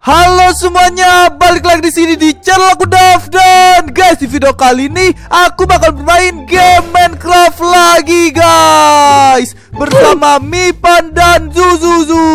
Halo semuanya, balik lagi di sini di channel aku Dav. Dan guys di video kali ini aku bakal bermain game Minecraft lagi guys bersama Mipan dan Zuzuzu.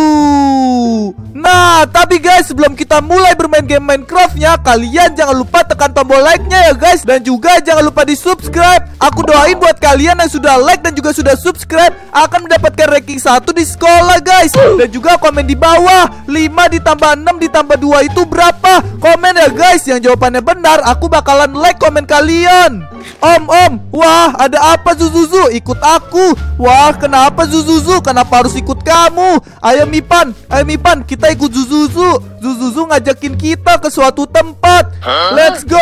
Nah, tapi guys sebelum kita mulai bermain game Minecraftnya, kalian jangan lupa tekan tombol like-nya ya guys dan juga jangan lupa di subscribe. Aku doain buat kalian yang sudah like dan juga sudah subscribe akan mendapatkan ranking 1 di sekolah guys dan juga komen di bawah 5 ditambah 6 ditambah 2 itu berapa? Komen ya guys yang jawabannya benar aku bakalan like komen kalian. Om, om, wah ada apa Zuzuzu? Ikut aku. Wah, kenapa Zuzuzu? Kenapa harus ikut kamu? Ayo Mipan, ayo Mipan, kita ikut Zuzuzu. Zuzuzu ngajakin kita ke suatu tempat. Let's go.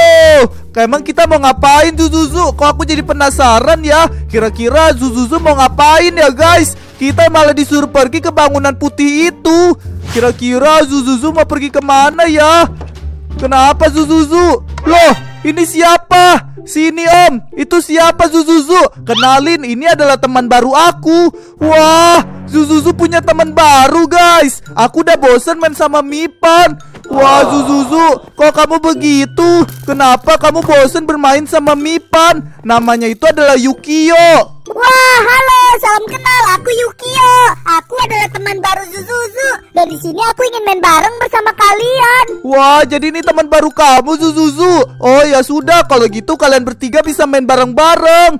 Emang kita mau ngapain Zuzuzu? Kok aku jadi penasaran ya? Kira-kira Zuzuzu mau ngapain ya guys? Kita malah disuruh pergi ke bangunan putih itu. Kira-kira Zuzuzu mau pergi ke mana ya? Kenapa Zuzuzu? Loh, ini siapa? Sini om, itu siapa Zuzuzu? Kenalin, ini adalah teman baru aku Wah, Zuzuzu punya teman baru guys Aku udah bosen main sama Mipan Wah Zuzuzu, kok kamu begitu? Kenapa kamu bosen bermain sama Mipan? Namanya itu adalah Yukio Wah, halo, salam kenal. Aku Yukio. Aku adalah teman baru Zuzuzu. Dan di sini aku ingin main bareng bersama kalian. Wah, jadi ini teman baru kamu Zuzuzu. Oh ya sudah, kalau gitu kalian bertiga bisa main bareng-bareng.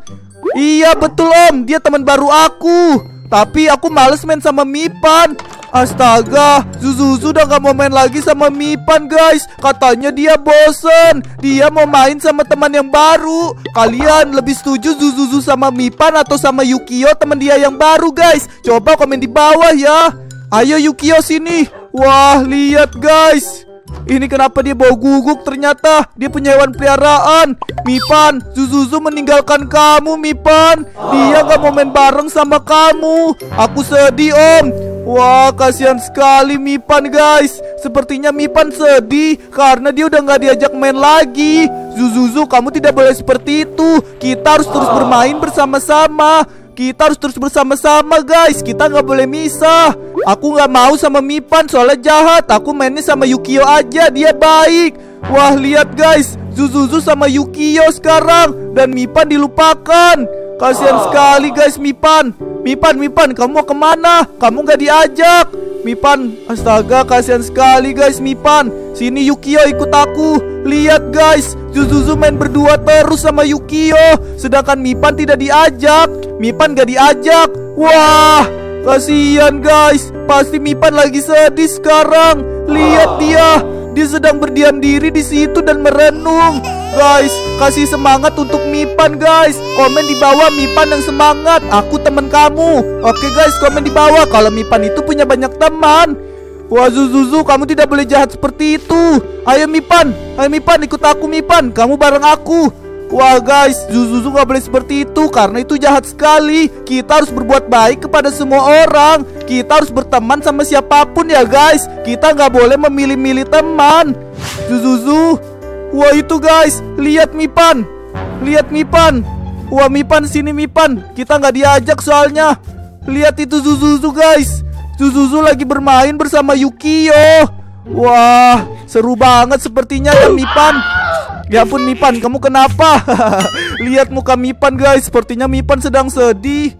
Iya betul om, dia teman baru aku. Tapi aku males main sama Mipan. Astaga, Zuzuzu udah gak mau main lagi sama Mipan guys. Katanya dia bosen. Dia mau main sama teman yang baru. Kalian lebih setuju Zuzuzu sama Mipan atau sama Yukio teman dia yang baru guys? Coba komen di bawah ya. Ayo Yukio sini. Wah lihat guys. Ini kenapa dia bau guguk? Ternyata Dia punya hewan peliharaan. Mipan Zuzuzu meninggalkan kamu Mipan. Dia gak mau main bareng sama kamu. Aku sedih om Wah kasihan sekali Mipan guys. Sepertinya Mipan sedih Karena dia udah gak diajak main lagi. Zuzuzu kamu tidak boleh seperti itu. Kita harus terus bermain bersama-sama. Kita harus terus bersama-sama guys. Kita nggak boleh misah. Aku nggak mau sama Mipan soalnya jahat. Aku mainnya sama Yukio aja Dia baik. Wah lihat guys. Zuzuzu sama Yukio sekarang. Dan Mipan dilupakan Kasihan sekali guys. Mipan. Mipan, Mipan, kamu mau ke mana? Kamu nggak diajak. Mipan, astaga kasihan sekali guys. Mipan Sini Yukio ikut aku. Lihat guys Zuzuzu main berdua terus sama Yukio. Sedangkan Mipan tidak diajak. Mipan gak diajak. Wah Kasihan guys. Pasti Mipan lagi sedih sekarang. Lihat dia Dia sedang berdiam diri di situ dan merenung. Guys, kasih semangat untuk Mipan guys. Komen di bawah Mipan yang semangat. Aku teman kamu. Oke guys, komen di bawah Kalau Mipan itu punya banyak teman. Wah Zuzuzu, kamu tidak boleh jahat seperti itu. Ayo Mipan, ayo Mipan ikut aku Mipan. Kamu bareng aku Wah guys, Zuzuzu gak boleh seperti itu Karena itu jahat sekali. Kita harus berbuat baik kepada semua orang. Kita harus berteman sama siapa pun ya guys. Kita gak boleh memilih-milih teman. Zuzuzu Wah itu guys, lihat Mipan. Lihat Mipan. Wah Mipan sini Mipan. Kita nggak diajak soalnya. Lihat itu Zuzuzu guys. Zuzuzu lagi bermain bersama Yukio. Wah seru banget sepertinya ya Mipan Ya ampun Mipan kamu kenapa? Lihat muka Mipan guys. Sepertinya Mipan sedang sedih.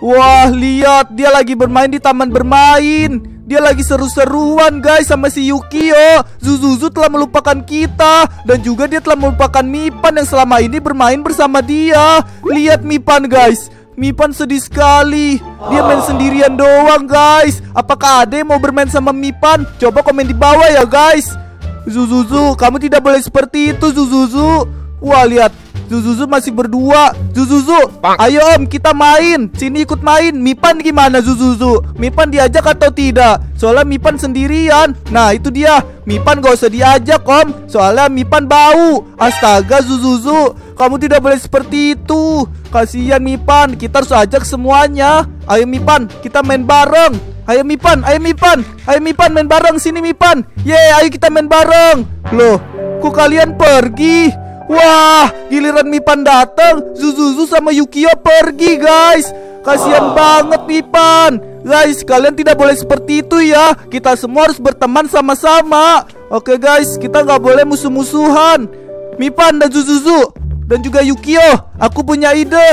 Wah lihat. Dia lagi bermain di taman bermain. Dia lagi seru-seruan guys sama si Yukio Zuzuzu telah melupakan kita. Dan juga dia telah melupakan Mipan yang selama ini bermain bersama dia. Lihat Mipan guys. Mipan sedih sekali. Dia main sendirian doang guys. Apakah yang mau bermain sama Mipan? Coba komen di bawah ya guys Zuzuzu kamu tidak boleh seperti itu Zuzuzu. Wah lihat. Zuzuzu masih berdua. Zuzuzu Ayo om kita main. Sini ikut main. Mipan gimana Zuzuzu? Mipan diajak atau tidak? Soalnya Mipan sendirian. Nah itu dia. Mipan gak usah diajak om. Soalnya Mipan bau. Astaga Zuzuzu. Kamu tidak boleh seperti itu. Kasihan Mipan. Kita harus ajak semuanya. Ayo Mipan Kita main bareng Ayo Mipan Ayo Mipan. Ayo Mipan main bareng Sini Mipan. Yeay ayo kita main bareng. Loh Kok kalian pergi? Wah, giliran Mipan datang, Zuzuzu sama Yukio pergi, guys. Kasihan banget Mipan. Guys kalian tidak boleh seperti itu ya. Kita semua harus berteman sama-sama. Oke guys kita nggak boleh musuh-musuhan. Mipan dan Zuzuzu Dan juga Yukio Aku punya ide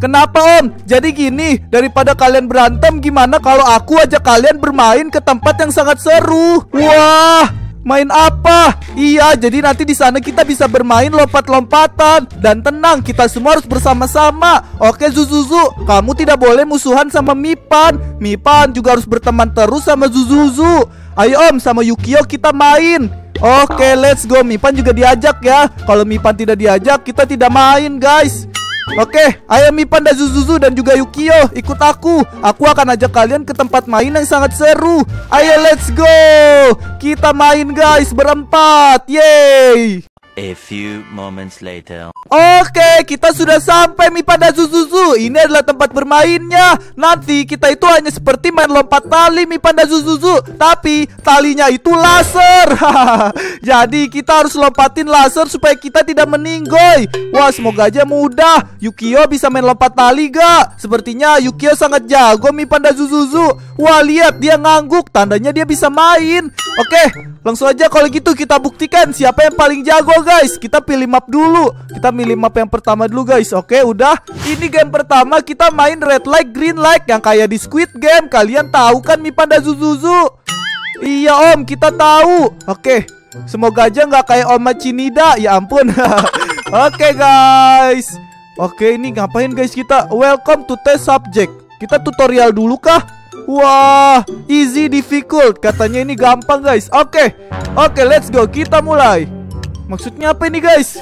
Kenapa om? Jadi gini Daripada kalian berantem Gimana kalau aku ajak kalian bermain ke tempat yang sangat seru Wah Main apa? Iya, jadi nanti di sana kita bisa bermain lompat-lompatan dan tenang, kita semua harus bersama-sama. Oke, Zuzuzu, kamu tidak boleh musuhan sama Mipan. Mipan juga harus berteman terus sama Zuzuzu. Ayo Om, sama Yukio kita main. Oke, let's go. Mipan juga diajak ya. Kalau Mipan tidak diajak, kita tidak main, guys. Oke, ayo Mipan dan Zuzuzu dan juga Yukio ikut aku. Aku akan ajak kalian ke tempat main yang sangat seru. Ayo let's go. Kita main guys berempat. Yeay. A few moments later. Oke, kita sudah sampai Mi pada Zuzuzu. Ini adalah tempat bermainnya. Nanti kita itu hanya seperti main lompat tali Mi pada Zuzuzu, tapi talinya itu laser. Jadi kita harus lompatin laser supaya kita tidak meninggoy. Wah, semoga aja mudah. Yukio bisa main lompat tali gak? Sepertinya Yukio sangat jago Mi pada Zuzuzu. Wah, lihat dia ngangguk, tandanya dia bisa main. Oke, langsung aja kalau gitu kita buktikan siapa yang paling jago guys. Kita pilih map dulu. Kita pilih map yang pertama dulu guys. Oke, udah. Ini game pertama kita main red light, green light yang kayak di Squid Game. Kalian tahu kan Mi Panda Zuzuzu? Iya om, kita tahu. Oke, semoga aja nggak kayak Om Cinida. Ya ampun. Oke guys. Oke, ini ngapain guys kita? Welcome to test subject. Kita tutorial dulu kah? Wah, easy difficult. Katanya ini gampang guys. Oke, oke, let's go. Kita mulai. Maksudnya apa ini guys?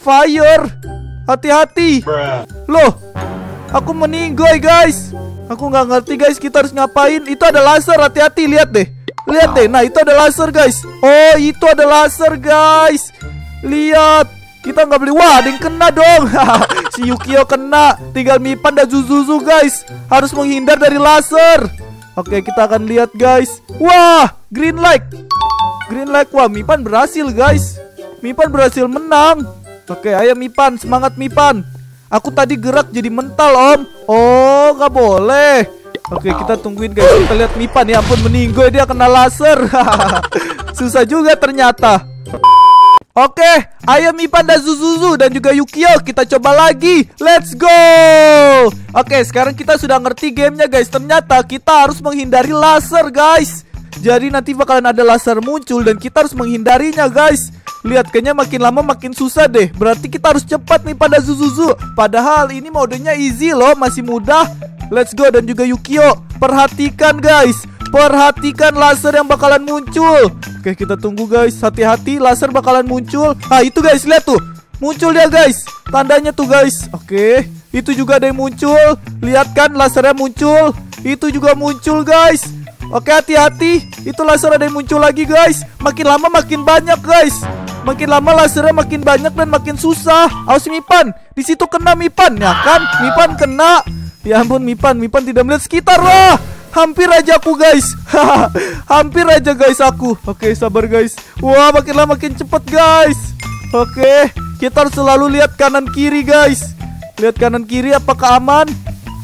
Fire! Hati-hati! Loh Aku meninggoy guys. Aku nggak ngerti guys kita harus ngapain. Itu ada laser hati-hati lihat deh. Lihat deh nah itu ada laser guys. Oh itu ada laser guys. Lihat Kita nggak beli. Wah ada yang kena dong. Si Yukio kena. Tinggal Mipan dan Zuzuzu guys. Harus menghindar dari laser. Oke kita akan lihat guys. Wah green light. Green light Wah Mipan berhasil guys Mipan berhasil menang. Oke, ayo Mipan, semangat Mipan. Aku tadi gerak jadi mental, Om. Oh, nggak boleh. Oke, kita tungguin guys. Kita lihat Mipan ya ampun meninggoy dia kena laser. Susah juga ternyata. Oke, ayo Mipan dan Zuzuzu dan juga Yukio kita coba lagi. Let's go. Oke, sekarang kita sudah ngerti gamenya guys. Ternyata kita harus menghindari laser guys. Jadi nanti bakalan ada laser muncul dan kita harus menghindarinya guys. Lihat kayaknya makin lama makin susah deh. Berarti kita harus cepat nih pada Zuzuzu. Padahal ini modenya easy loh Masih mudah. Let's go dan juga Yukio. Perhatikan guys. Perhatikan laser yang bakalan muncul. Oke kita tunggu guys. Hati-hati laser bakalan muncul. Ah itu guys. Lihat tuh. Muncul dia guys. Tandanya tuh guys. Oke Itu juga ada yang muncul. Lihat kan lasernya muncul. Itu juga muncul guys Oke hati-hati Itu laser ada yang muncul lagi guys Makin lama makin banyak guys Makin lama lasernya makin banyak dan makin susah. Awas Mipan, di situ kena Mipan ya kan? Mipan kena. Ya ampun Mipan, Mipan tidak melihat sekitar lah. Hampir aja aku guys. Hampir aja guys aku. Oke, sabar guys. Wah, makin lama makin cepet guys. Oke, kita harus selalu lihat kanan kiri guys. Lihat kanan kiri apakah aman?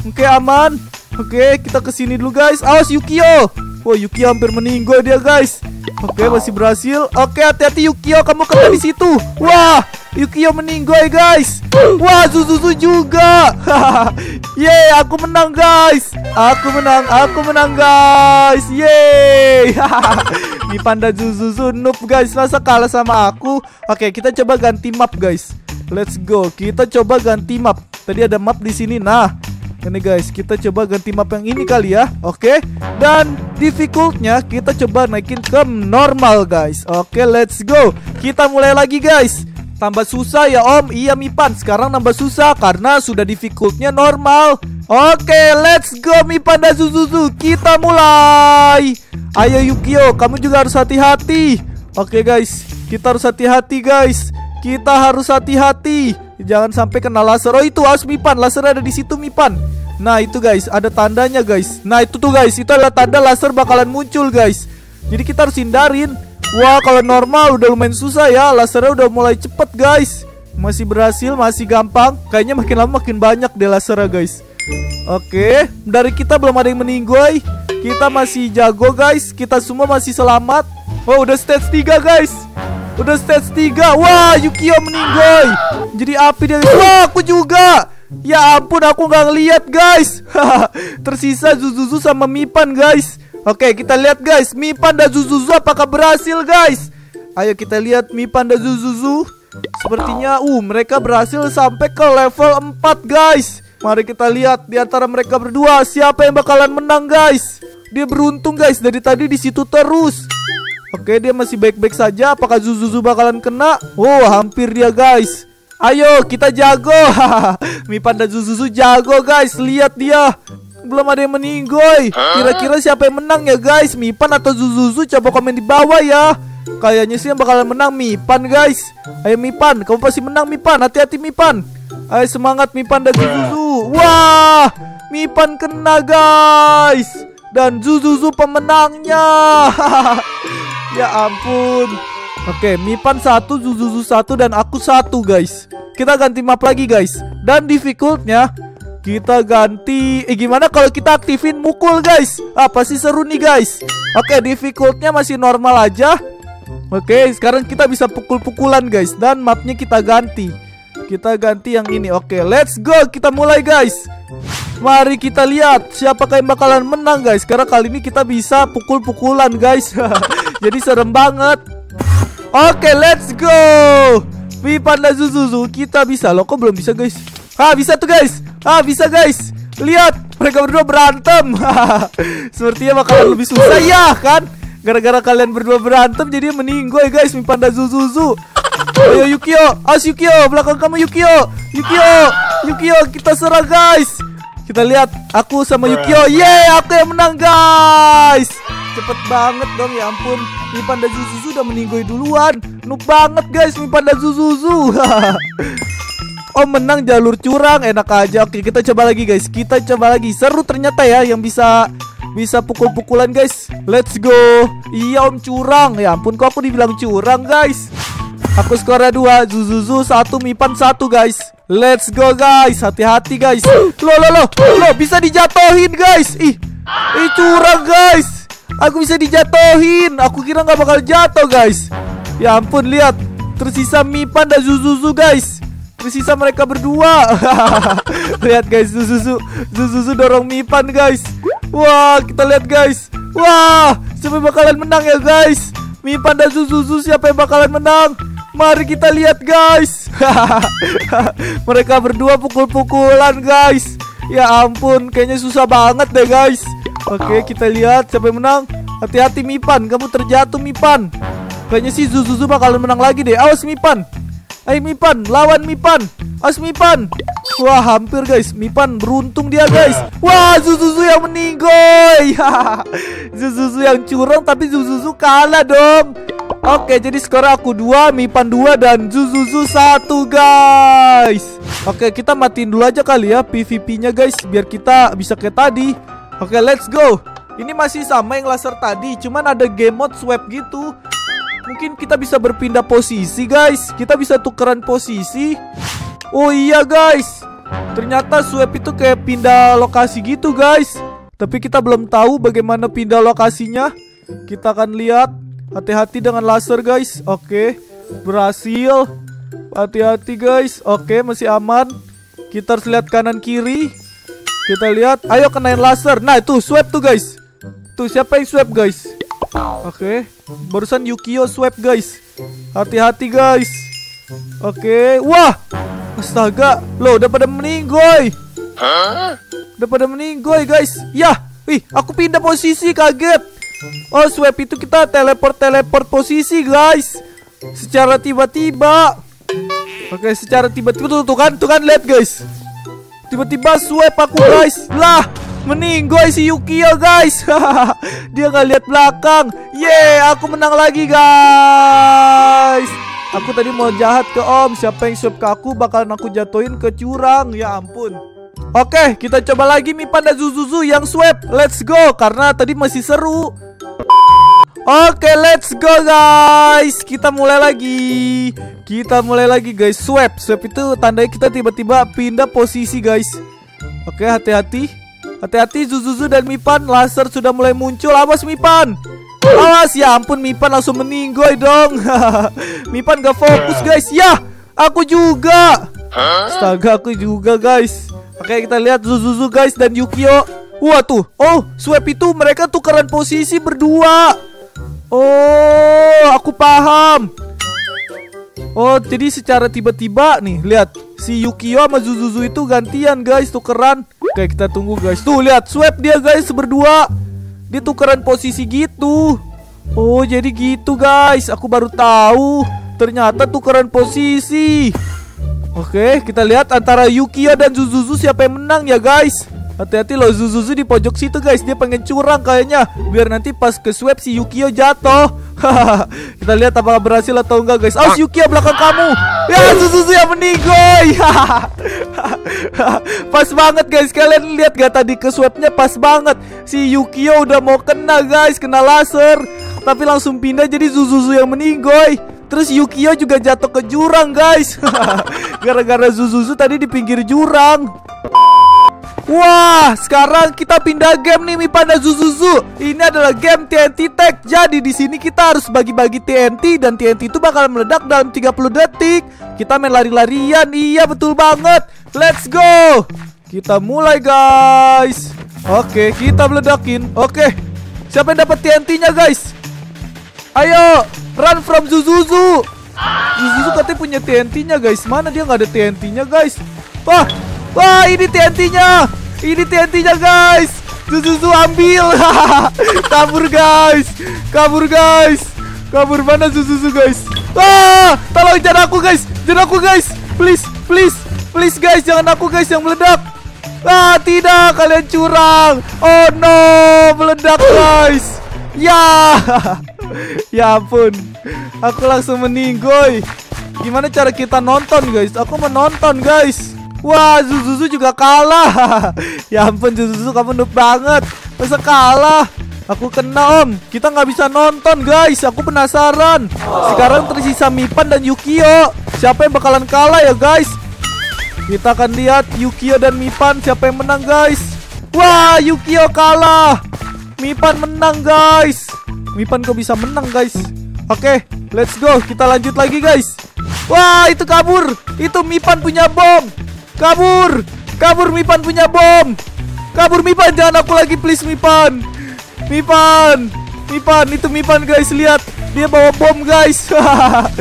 Oke, aman. Oke, kita ke sini dulu guys. Awas Yukio. Wah, Yukio hampir meninggal dia guys. Oke, masih berhasil. Oke, hati-hati Yukio, kamu kena di situ. Wah, Yukio meninggoy, guys. Wah, Zuzuzu juga. Yeay, aku menang, guys. Aku menang, aku menang, guys. Yeay. Di panda Zuzuzu noob, guys. Masa kalah sama aku? Oke, kita coba ganti map, guys. Let's go. Kita coba ganti map. Tadi ada map di sini. Nah, ini guys, kita coba ganti map yang ini kali ya. Oke. Dan difficultnya kita coba naikin ke normal guys. Oke, let's go. Kita mulai lagi guys. Tambah susah ya om Iya Mipan Sekarang nambah susah Karena sudah difficultnya normal Oke let's go Mipan dan Zuzuzu Kita mulai Ayo Yukio Kamu juga harus hati-hati Oke guys Kita harus hati-hati guys Kita harus hati-hati Jangan sampai kena laser. Oh itu harus Mipan, laser ada di situ Mipan. Nah itu guys, ada tandanya guys. Nah itu tuh guys, itu adalah tanda laser bakalan muncul guys. Jadi kita harus hindarin. Wah kalau normal udah lumayan susah ya, lasernya udah mulai cepet guys. Masih berhasil, masih gampang. Kayaknya makin lama makin banyak deh lasernya guys. Oke, dari kita belum ada yang meninggoy. Kita masih jago guys. Kita semua masih selamat. Oh, udah stage 3 guys. Udah stage 3. Wah, Yukio meninggoy. Jadi api dia. Wah, aku juga. Ya ampun, aku nggak ngeliat guys. Tersisa Zuzuzu sama Mipan guys. Oke, kita lihat guys. Mipan dan Zuzuzu apakah berhasil guys? Ayo kita lihat Mipan dan Zuzuzu. Sepertinya, uh, mereka berhasil sampai ke level 4 guys. Mari kita lihat di antara mereka berdua siapa yang bakalan menang guys. Dia beruntung guys dari tadi di situ terus. Oke, dia masih baik-baik saja. Apakah Zuzuzu bakalan kena? Oh, hampir dia guys. Ayo, kita jago. Mipan dan Zuzuzu jago guys. Lihat dia. Belum ada yang meninggoy. Kira-kira siapa yang menang ya guys? Mipan atau Zuzuzu? Coba komen di bawah ya. Kayaknya sih yang bakalan menang Mipan guys. Ayo Mipan, kamu pasti menang Mipan. Hati-hati Mipan. Ayo semangat Mipan dan Zuzuzu. Wah, Mipan kena guys. Dan Zuzuzu pemenangnya. ya ampun. Oke, Mipan satu, Zuzuzu satu, dan aku satu guys. Kita ganti map lagi guys. Dan difficultnya kita ganti. Eh gimana kalau kita aktifin mukul guys? Ah pasti seru nih guys. Oke, difficultnya masih normal aja. Oke, sekarang kita bisa pukul-pukulan guys. Dan mapnya kita ganti. Kita ganti yang ini. Oke, let's go. Kita mulai guys. Mari kita lihat siapakah yang bakalan menang guys. Karena kali ini kita bisa pukul-pukulan guys. Jadi serem banget. Oke let's go. Pipan dan Zuzuzu Kita bisa loh. Kok belum bisa guys? Ah bisa tuh guys. Ah bisa guys. Lihat mereka berdua berantem. Sepertinya bakalan lebih susah. Ya kan? Gara-gara kalian berdua berantem Jadi meninggoy guys Pipan dan Zuzuzu Ayo Yukio As Yukio Belakang kamu Yukio Yukio Yukio kita serang guys kita lihat aku sama Yukio. Yeay, aku yang menang, guys. Cepet banget dong, ya ampun. Mipan dan Zuzuzu udah meninggoy duluan. Noob banget, guys, Mipan dan Zuzuzu. oh, menang jalur curang. Enak aja. Oke, kita coba lagi, guys. Kita coba lagi. Seru ternyata ya yang bisa bisa pukul-pukulan, guys. Let's go. Iya, Om curang. Ya ampun, kok aku dibilang curang, guys. Aku skornya dua, Zuzuzu satu, Mipan satu, guys. Let's go guys, hati-hati guys. Lo lo lo, lo bisa dijatohin guys. Ih, ih curang guys. Aku bisa dijatohin. Aku kira nggak bakal jatuh guys. Ya ampun, lihat. Tersisa Mipan dan Zuzuzu guys. Tersisa mereka berdua. lihat guys, Zuzuzu, Zuzuzu dorong Mipan guys. Wah, kita lihat guys. Wah, siapa bakalan menang ya guys? Mipan dan Zuzuzu siapa yang bakalan menang? Mari kita lihat guys. Mereka berdua pukul-pukulan guys. Ya ampun Kayaknya susah banget deh guys. Oke kita lihat siapa yang menang. Hati-hati Mipan. Kamu terjatuh Mipan. Kayaknya sih Zuzuzu bakalan menang lagi deh. Awas Mipan. Ayo Mipan. Lawan Mipan. Awas Mipan. Wah hampir guys. Mipan beruntung dia guys. Wah Zuzuzu yang meninggoy. Zuzuzu yang curang Tapi Zuzuzu kalah dong Oke, jadi skor aku 2, Mipan 2 dan Zuzuzu 1, guys. Oke, kita matiin dulu aja kali ya PVP-nya, guys, biar kita bisa kayak tadi. Oke, let's go. Ini masih sama yang laser tadi, cuman ada game mode swap gitu. Mungkin kita bisa berpindah posisi, guys. Kita bisa tukeran posisi. Oh iya, guys. Ternyata swap itu kayak pindah lokasi gitu, guys. Tapi kita belum tahu bagaimana pindah lokasinya. Kita akan lihat Hati-hati dengan laser guys. Oke Berhasil. Hati-hati guys. Oke masih aman. Kita harus lihat kanan kiri. Kita lihat. Ayo kenain laser. Nah itu swap tuh guys. Tuh siapa yang swap guys? Oke Barusan Yukio swap guys. Hati-hati guys. Oke Wah. Astaga. Loh udah pada meninggoy. Udah pada meninggoy guys. Yah Wih aku pindah posisi kaget Oh swap itu kita teleport-teleport posisi guys. Secara tiba-tiba. Oke secara tiba-tiba. Tuh, tuh kan Tuh kan lihat guys. Tiba-tiba swap aku guys. Lah meninggoy si Yukio guys. Dia nggak lihat belakang. Yeay aku menang lagi guys. Aku tadi mau jahat ke om. Siapa yang swap ke aku bakalan aku jatuhin ke curang Ya ampun. Oke kita coba lagi Mipan dan Zuzuzu yang swap. Let's go Karena tadi masih seru Oke, let's go guys. Kita mulai lagi. Kita mulai lagi guys. Swap, swap itu tandanya kita tiba-tiba pindah posisi guys. Oke, hati-hati. Hati-hati Zuzuzu dan Mipan. Laser sudah mulai muncul. Awas Mipan. Awas ya ampun Mipan langsung meninggoy dong. Mipan gak fokus guys. Ya, aku juga. Astaga, aku juga guys. Oke, kita lihat Zuzuzu guys dan Yukio. Wah tuh. Oh, swap itu mereka tukeran posisi berdua. Oh, aku paham. Oh, jadi secara tiba-tiba nih, lihat si Yukio sama Zuzuzu itu gantian guys, tukeran. Oke, kita tunggu guys. Tuh, lihat swap dia guys berdua. Dia tukeran posisi gitu. Oh, jadi gitu guys. Aku baru tahu. Ternyata tukeran posisi. Oke, kita lihat antara Yukio dan Zuzuzu siapa yang menang ya guys. Hati-hati loh Zuzuzu di pojok situ guys. Dia pengen curang kayaknya. Biar nanti pas ke swap si Yukio jatuh. Kita lihat apakah berhasil atau enggak guys. Oh Yukio belakang kamu. Ya Zuzuzu yang meninggoy. Pas banget guys. Kalian lihat gak tadi ke swapnya pas banget. Si Yukio udah mau kena guys. Kena laser. Tapi langsung pindah jadi Zuzuzu yang meninggoy. Terus Yukio juga jatuh ke jurang guys. Gara-gara Zuzuzu tadi di pinggir jurang Wah, sekarang kita pindah game nih Mipan dan Zuzuzu. Ini adalah game TNT Tech. Jadi di sini kita harus bagi-bagi TNT dan TNT itu bakal meledak dalam 30 detik. Kita main lari-larian. Iya, betul banget. Let's go. Kita mulai, guys. Oke, kita meledakin. Oke. Siapa yang dapat TNT-nya, guys? Ayo, run from Zuzuzu. Zuzuzu katanya punya TNT-nya, guys. Mana dia nggak ada TNT-nya, guys? Wah, Wah ini TNT-nya Ini TNT-nya guys. Zuzuzu ambil. Kabur guys. Kabur guys. Kabur mana Zuzuzu guys? Wah Tolong jangan aku guys. Jangan aku guys. Please Please Please guys. Jangan aku guys yang meledak. Ah tidak. Kalian curang. Oh no. Meledak guys. Ya. Ya ampun. Aku langsung meninggoy. Gimana cara kita nonton guys? Aku menonton guys Wah, Zuzuzu juga kalah. ya ampun, Zuzuzu kamu noob banget. Masa kalah? Aku kena om. Kita nggak bisa nonton guys. Aku penasaran. Sekarang tersisa Mipan dan Yukio. Siapa yang bakalan kalah ya guys? Kita akan lihat Yukio dan Mipan siapa yang menang guys. Wah, Yukio kalah. Mipan menang guys. Mipan kok bisa menang guys? Oke, let's go. Kita lanjut lagi guys. Wah, itu kabur. Itu Mipan punya bom. Kabur! Kabur Mipan punya bom! Kabur Mipan, jangan aku lagi please Mipan! Mipan! Mipan, itu Mipan guys, lihat! Dia bawa bom guys!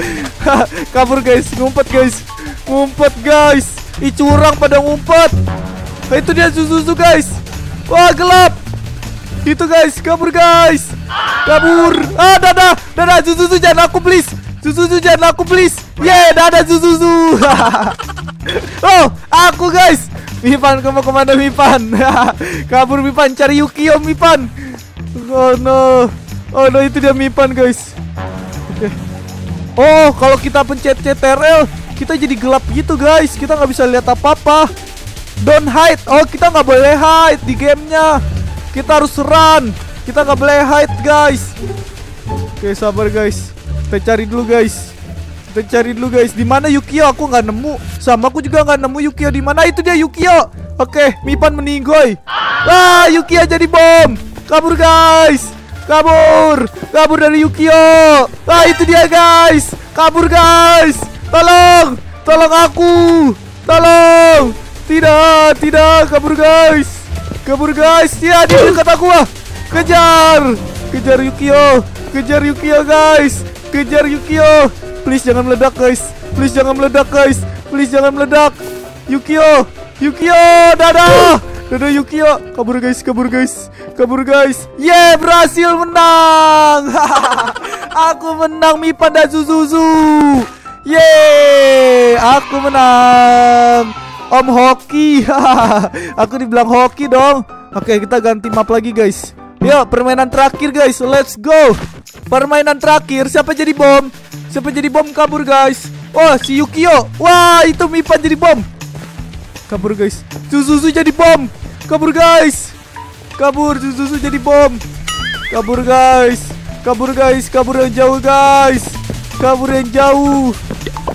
Kabur guys, ngumpet guys! Ngumpet guys! Ih curang pada ngumpet! Itu dia susu guys! Wah gelap! Itu guys, kabur guys! Kabur! Ah, dadah! Dadah, susu jangan aku please! Susu jangan aku please! Yeah, dadah susu Oh, aku guys. Mipan kamu ke mana Mipan? Kabur Mipan cari Yukio Mipan. Oh no. Oh no itu dia Mipan guys. Oke. Okay. Oh kalau kita pencet CTRL kita jadi gelap gitu guys. Kita nggak bisa lihat apa-apa. Don't hide. Oh kita nggak boleh hide di gamenya. Kita harus run. Kita nggak boleh hide guys. Oke sabar guys. Kita cari dulu guys. Kita cari dulu guys. Di mana Yukio? Aku nggak nemu. Sama aku juga nggak nemu Yukio di mana. Itu dia Yukio. Oke, Mipan meninggoy. Wah, Yukio jadi bom. Kabur guys. Kabur. Kabur dari Yukio. Wah, itu dia guys. Kabur guys. Tolong. Tolong aku. Tolong. Tidak, tidak. Kabur guys. Kabur guys. Ya, di dekat aku ah. Kejar. Kejar Yukio. Kejar Yukio guys. Kejar Yukio. Please jangan meledak guys. Please jangan meledak guys. Please jangan meledak. Yukio Yukio Dadah Dadah Yukio. Kabur guys Kabur guys. Kabur guys. Yeah berhasil menang. Aku menang Mipan dan Suzuzu Yeay Aku menang. Om Hoki. Aku dibilang Hoki dong. Oke kita ganti map lagi guys. Yuk permainan terakhir guys. Let's go. Permainan terakhir Siapa jadi bom Siapa jadi bom? Kabur guys. Oh si Yukio. Wah itu Mipan jadi bom. Kabur guys. Suzuzu jadi bom. Kabur guys. Kabur Suzuzu jadi bom. Kabur guys. Kabur guys. Kabur yang jauh guys. Kabur yang jauh.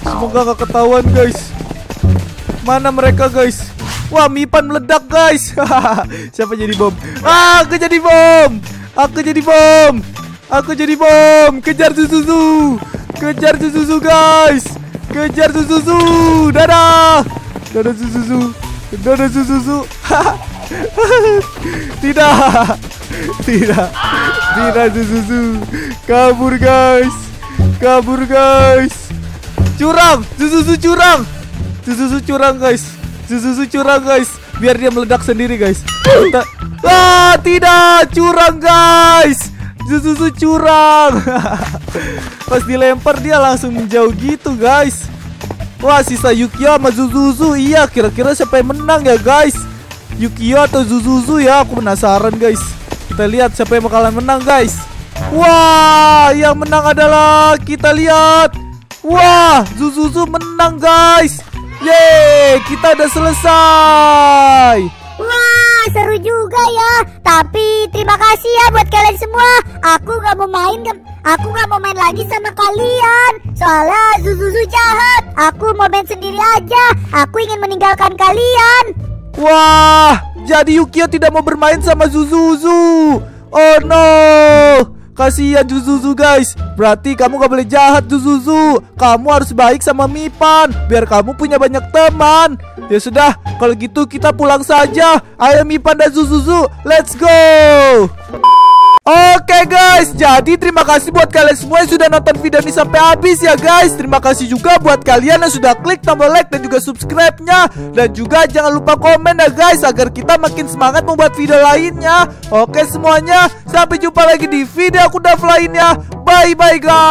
Semoga gak ketahuan guys. Mana mereka guys? Wah, Mipan meledak, guys. Siapa jadi bom? Ah, aku jadi bom. Aku jadi bom. Aku jadi bom. Kejar Zuzuzu. Kejar Zuzuzu, guys. Kejar Zuzuzu. Dadah. Dadah Zuzuzu. Dadah Zuzuzu. Tidak. Tidak. Tidak Zuzuzu. Kabur, guys. Kabur, guys. Curang. Zuzuzu curang. Zuzuzu curang, guys. Zuzuzu curang guys Biar dia meledak sendiri guys. Ah tidak Curang guys Zuzuzu curang Pas dilempar dia langsung menjauh gitu guys. Wah sisa Yukio sama Zuzuzu. Iya kira-kira siapa yang menang ya guys? Yukio atau Zuzuzu ya? Aku penasaran guys. Kita lihat siapa yang bakalan menang guys. Wah yang menang adalah Kita lihat. Wah Zuzuzu menang guys. Yeay, kita udah selesai. Wah, seru juga ya. Tapi terima kasih ya buat kalian semua. Aku gak mau main, aku gak mau main lagi sama kalian. Soalnya Zuzuzu jahat. Aku mau main sendiri aja. Aku ingin meninggalkan kalian. Wah, jadi Yukio tidak mau bermain sama Zuzuzu. Oh no. Kasihan Zuzuzu guys Berarti kamu gak boleh jahat Zuzuzu Kamu harus baik sama Mipan Biar kamu punya banyak teman Ya sudah Kalau gitu kita pulang saja Ayo Mipan dan Zuzuzu Let's go Oke okay guys, jadi terima kasih buat kalian semua yang sudah nonton video ini sampai habis ya guys. Terima kasih juga buat kalian yang sudah klik tombol like dan juga subscribe-nya. Dan juga jangan lupa komen ya guys Agar kita makin semangat membuat video lainnya. Oke semuanya, sampai jumpa lagi di video aku lainnya. Bye bye guys